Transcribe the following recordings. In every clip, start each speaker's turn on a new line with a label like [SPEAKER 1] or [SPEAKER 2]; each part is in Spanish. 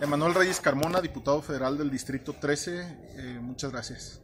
[SPEAKER 1] Emanuel Reyes Carmona, diputado federal del Distrito 13, eh, muchas gracias.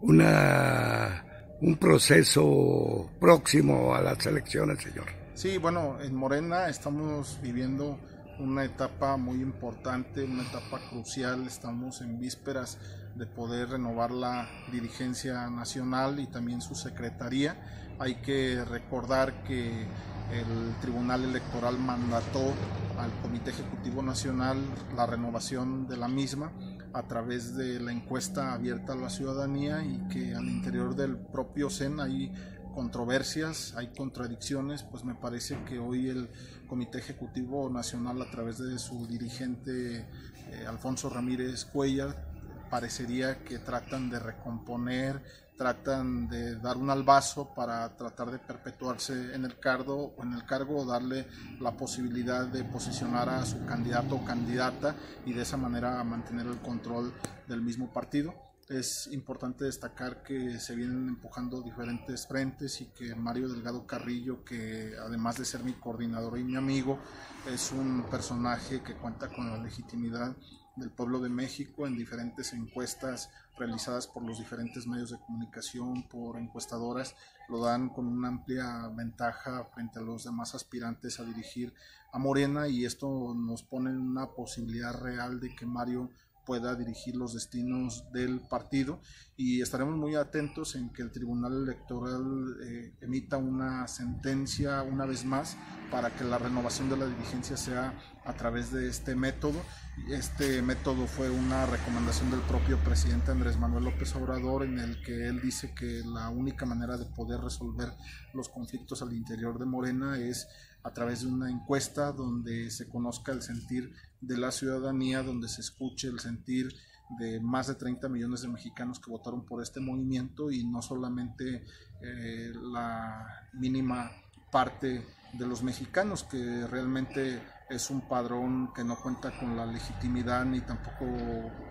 [SPEAKER 2] Una, un proceso próximo a las elecciones, señor.
[SPEAKER 1] Sí, bueno, en Morena estamos viviendo una etapa muy importante, una etapa crucial, estamos en vísperas de poder renovar la dirigencia nacional y también su secretaría. Hay que recordar que el Tribunal Electoral mandató al Comité Ejecutivo Nacional la renovación de la misma a través de la encuesta abierta a la ciudadanía y que al interior del propio CEN hay controversias, hay contradicciones, pues me parece que hoy el Comité Ejecutivo Nacional a través de su dirigente eh, Alfonso Ramírez Cuellar parecería que tratan de recomponer, tratan de dar un albazo para tratar de perpetuarse en el cargo o en el cargo o darle la posibilidad de posicionar a su candidato o candidata y de esa manera mantener el control del mismo partido. Es importante destacar que se vienen empujando diferentes frentes y que Mario Delgado Carrillo, que además de ser mi coordinador y mi amigo, es un personaje que cuenta con la legitimidad del pueblo de México en diferentes encuestas realizadas por los diferentes medios de comunicación, por encuestadoras, lo dan con una amplia ventaja frente a los demás aspirantes a dirigir a Morena y esto nos pone en una posibilidad real de que Mario pueda dirigir los destinos del partido y estaremos muy atentos en que el Tribunal Electoral eh, emita una sentencia una vez más para que la renovación de la dirigencia sea a través de este método. Este método fue una recomendación del propio presidente Andrés Manuel López Obrador en el que él dice que la única manera de poder resolver los conflictos al interior de Morena es a través de una encuesta donde se conozca el sentir de la ciudadanía, donde se escuche el sentir de más de 30 millones de mexicanos que votaron por este movimiento y no solamente eh, la mínima parte de los mexicanos, que realmente es un padrón que no cuenta con la legitimidad ni tampoco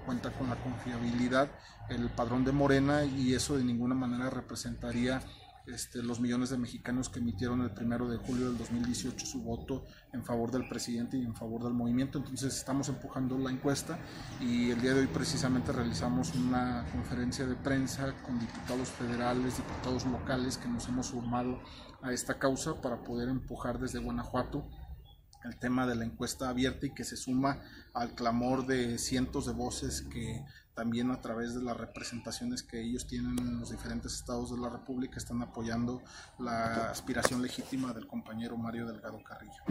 [SPEAKER 1] cuenta con la confiabilidad, el padrón de Morena, y eso de ninguna manera representaría este, los millones de mexicanos que emitieron el primero de julio del 2018 su voto en favor del presidente y en favor del movimiento. Entonces estamos empujando la encuesta y el día de hoy precisamente realizamos una conferencia de prensa con diputados federales, diputados locales que nos hemos sumado a esta causa para poder empujar desde Guanajuato el tema de la encuesta abierta y que se suma al clamor de cientos de voces que también a través de las representaciones que ellos tienen en los diferentes estados de la República están apoyando la aspiración legítima del compañero Mario Delgado Carrillo.